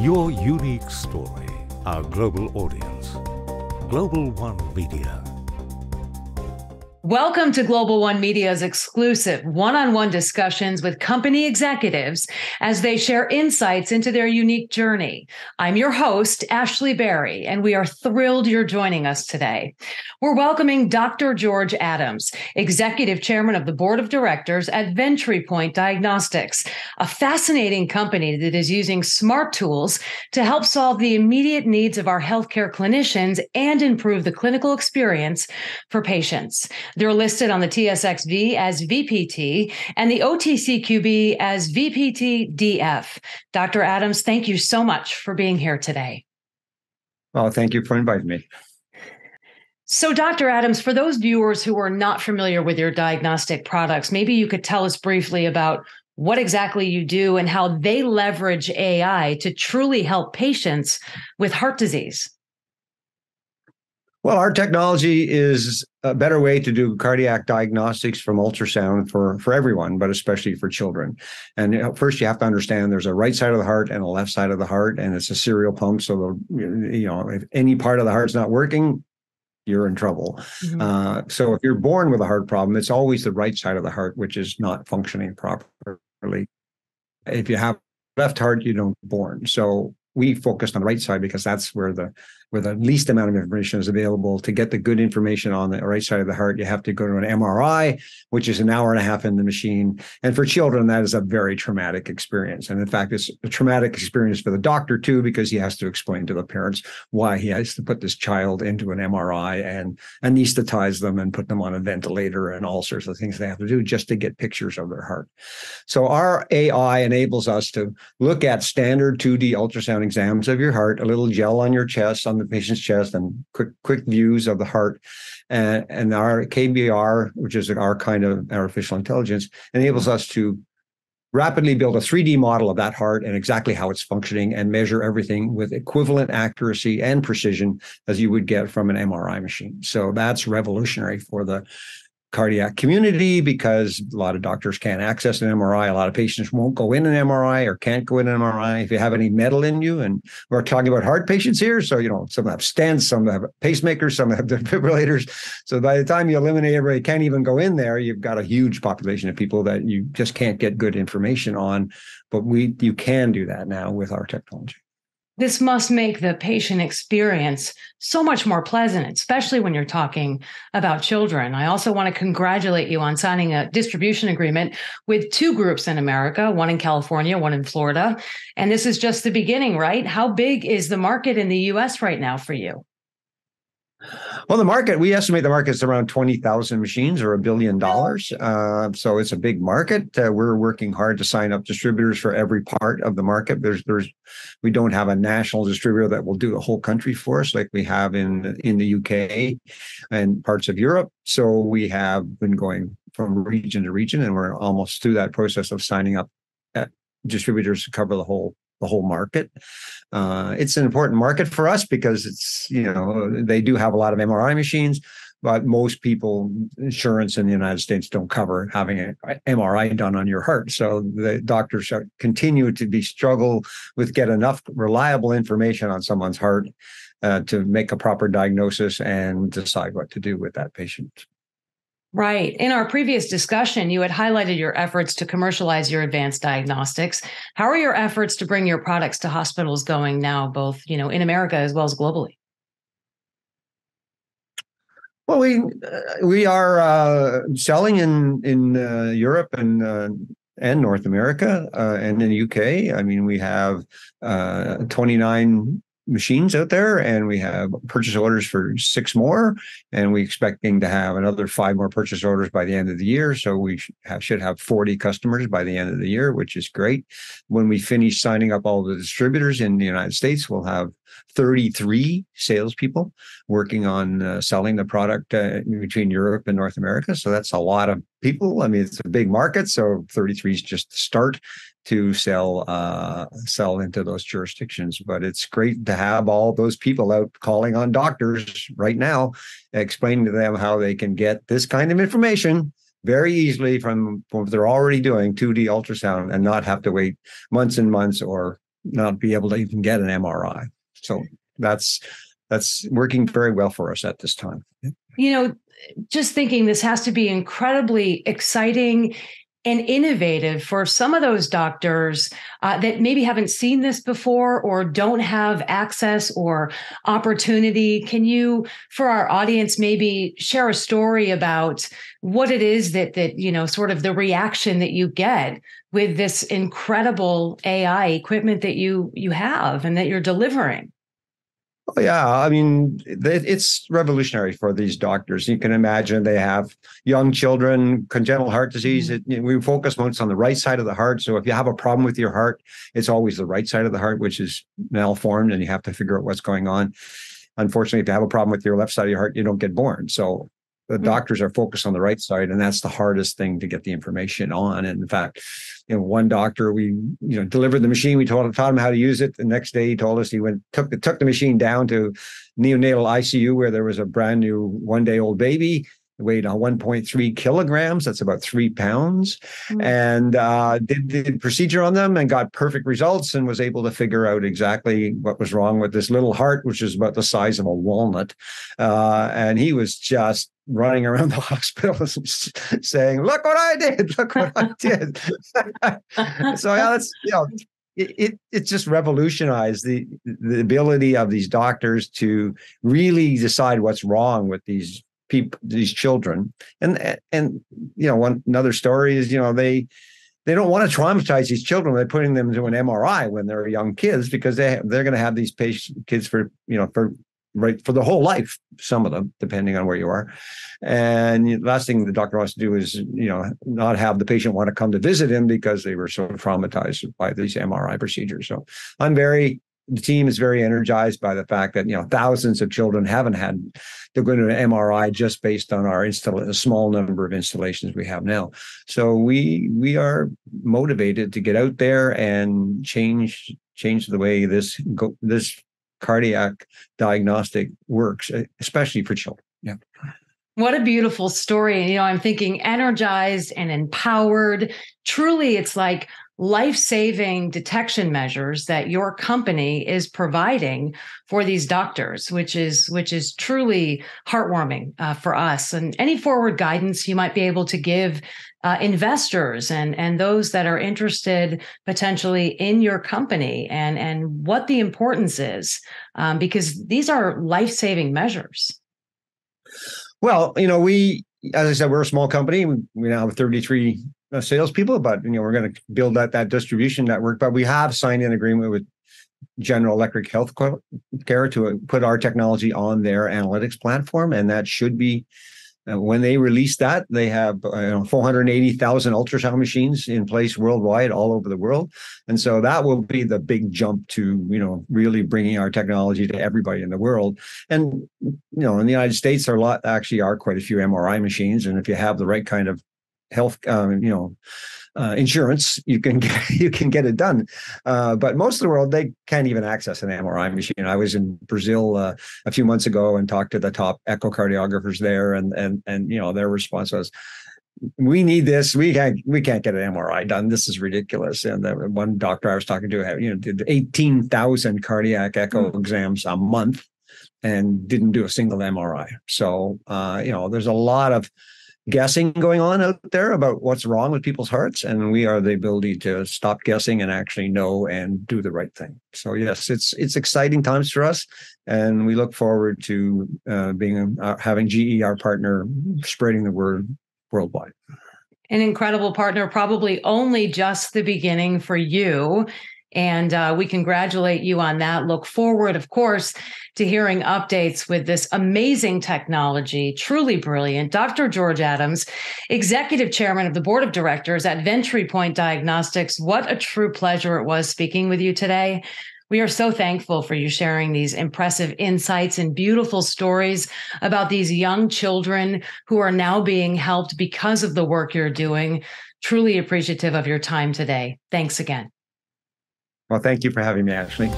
Your unique story, our global audience. Global One Media. Welcome to Global One Media's exclusive one on one discussions with company executives as they share insights into their unique journey. I'm your host, Ashley Berry, and we are thrilled you're joining us today. We're welcoming Dr. George Adams, Executive Chairman of the Board of Directors at Ventripoint Diagnostics, a fascinating company that is using smart tools to help solve the immediate needs of our healthcare clinicians and improve the clinical experience for patients. They're listed on the TSXV as VPT and the OTCQB as VPTDF. Dr. Adams, thank you so much for being here today. Well, thank you for inviting me. So, Dr. Adams, for those viewers who are not familiar with your diagnostic products, maybe you could tell us briefly about what exactly you do and how they leverage AI to truly help patients with heart disease. Well, our technology is a better way to do cardiac diagnostics from ultrasound for, for everyone, but especially for children. And you know, first, you have to understand there's a right side of the heart and a left side of the heart, and it's a serial pump. So, the, you know, if any part of the heart's not working, you're in trouble. Mm-hmm. Uh, so, if you're born with a heart problem, it's always the right side of the heart which is not functioning properly. If you have left heart, you don't born. So we focused on the right side because that's where the where the least amount of information is available. To get the good information on the right side of the heart, you have to go to an MRI, which is an hour and a half in the machine. And for children, that is a very traumatic experience. And in fact, it's a traumatic experience for the doctor too, because he has to explain to the parents why he has to put this child into an MRI and anesthetize them and put them on a ventilator and all sorts of things they have to do just to get pictures of their heart. So our AI enables us to look at standard 2D ultrasound exams of your heart, a little gel on your chest, on the patient's chest, and quick quick views of the heart. And, and our KBR, which is our kind of artificial intelligence, enables us to rapidly build a 3D model of that heart and exactly how it's functioning and measure everything with equivalent accuracy and precision as you would get from an MRI machine. So that's revolutionary for the cardiac community because a lot of doctors can't access an MRI. A lot of patients won't go in an MRI or can't go in an MRI if you have any metal in you. And we're talking about heart patients here. So, you know, some have stents, some have pacemakers, some have defibrillators. So by the time you eliminate everybody can't even go in there, you've got a huge population of people that you just can't get good information on. But we you can do that now with our technology this must make the patient experience so much more pleasant, especially when you're talking about children. I also want to congratulate you on signing a distribution agreement with two groups in America, one in California, one in Florida. And this is just the beginning, right? How big is the market in the US right now for you? Well, the market, we estimate the market is around 20,000 machines or a billion dollars. Uh, so it's a big market. Uh, we're working hard to sign up distributors for every part of the market. There's, there's, we don't have a national distributor that will do the whole country for us like we have in, in the UK and parts of Europe. So we have been going from region to region and we're almost through that process of signing up uh, distributors to cover the whole the whole market. Uh, it's an important market for us because it's you know they do have a lot of MRI machines, but most people insurance in the United States don't cover having an MRI done on your heart. So the doctors continue to be struggle with get enough reliable information on someone's heart uh, to make a proper diagnosis and decide what to do with that patient. Right. In our previous discussion, you had highlighted your efforts to commercialize your advanced diagnostics. How are your efforts to bring your products to hospitals going now, both you know in America as well as globally? Well, we uh, we are uh, selling in in uh, Europe and uh, and North America uh, and in the UK. I mean, we have uh, 29 machines out there and we have purchase orders for six more and we expecting to have another five more purchase orders by the end of the year so we should have 40 customers by the end of the year which is great when we finish signing up all the distributors in the united states we'll have 33 salespeople working on uh, selling the product uh, between Europe and North America. So that's a lot of people. I mean, it's a big market. So 33 is just the start to sell uh, sell into those jurisdictions. But it's great to have all those people out calling on doctors right now, explaining to them how they can get this kind of information very easily from what they're already doing 2D ultrasound and not have to wait months and months or not be able to even get an MRI. So that's that's working very well for us at this time. You know, just thinking this has to be incredibly exciting and innovative for some of those doctors uh, that maybe haven't seen this before or don't have access or opportunity. Can you, for our audience, maybe share a story about what it is that that you know, sort of the reaction that you get with this incredible AI equipment that you you have and that you're delivering? Oh, yeah, I mean, it's revolutionary for these doctors. You can imagine they have young children, congenital heart disease. Mm-hmm. It, we focus most on the right side of the heart. So if you have a problem with your heart, it's always the right side of the heart, which is malformed, and you have to figure out what's going on. Unfortunately, if you have a problem with your left side of your heart, you don't get born. So the mm-hmm. doctors are focused on the right side, and that's the hardest thing to get the information on. And in fact, you know, one doctor we you know delivered the machine. We told taught him how to use it. The next day, he told us he went took the took the machine down to neonatal ICU where there was a brand new one day old baby weighed on 1.3 kilograms. That's about three pounds. Mm-hmm. And uh, did the procedure on them and got perfect results and was able to figure out exactly what was wrong with this little heart, which is about the size of a walnut. Uh, and he was just running around the hospital saying, "Look what I did! Look what I did!" so yeah, that's you know, it, it it just revolutionized the the ability of these doctors to really decide what's wrong with these people these children and and you know one another story is you know they they don't want to traumatize these children by putting them into an MRI when they're young kids because they they're going to have these patient kids for you know for right for the whole life some of them depending on where you are and the last thing the doctor wants to do is you know not have the patient want to come to visit him because they were so traumatized by these mri procedures so i'm very the team is very energized by the fact that you know thousands of children haven't had to go to an MRI just based on our install a small number of installations we have now. So we we are motivated to get out there and change change the way this go, this cardiac diagnostic works, especially for children. Yeah. What a beautiful story. You know, I'm thinking energized and empowered. Truly, it's like life saving detection measures that your company is providing for these doctors which is which is truly heartwarming uh, for us and any forward guidance you might be able to give uh, investors and and those that are interested potentially in your company and and what the importance is um, because these are life saving measures well you know we as I said, we're a small company. We now have 33 uh, salespeople, but you know we're going to build that that distribution network. But we have signed an agreement with General Electric Health Care to put our technology on their analytics platform, and that should be when they release that. They have uh, you know, 480,000 ultrasound machines in place worldwide, all over the world, and so that will be the big jump to you know really bringing our technology to everybody in the world. And you know, in the United States, there are a lot actually are quite a few MRI machines, and if you have the right kind of health, um, you know, uh, insurance, you can get, you can get it done. Uh, but most of the world, they can't even access an MRI machine. I was in Brazil uh, a few months ago and talked to the top echocardiographers there, and and and you know their response was, "We need this. We can't we can't get an MRI done. This is ridiculous." And the one doctor I was talking to, had, you know, did eighteen thousand cardiac echo mm. exams a month and didn't do a single MRI. So uh, you know, there's a lot of guessing going on out there about what's wrong with people's hearts and we are the ability to stop guessing and actually know and do the right thing. So yes it's it's exciting times for us and we look forward to uh, being uh, having GE our partner spreading the word worldwide. An incredible partner probably only just the beginning for you and uh, we congratulate you on that. Look forward, of course, to hearing updates with this amazing technology, truly brilliant. Dr. George Adams, Executive Chairman of the Board of Directors at Ventripoint Diagnostics. What a true pleasure it was speaking with you today. We are so thankful for you sharing these impressive insights and beautiful stories about these young children who are now being helped because of the work you're doing. Truly appreciative of your time today. Thanks again. Well, thank you for having me, Ashley.